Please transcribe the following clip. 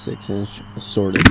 six inch assorted.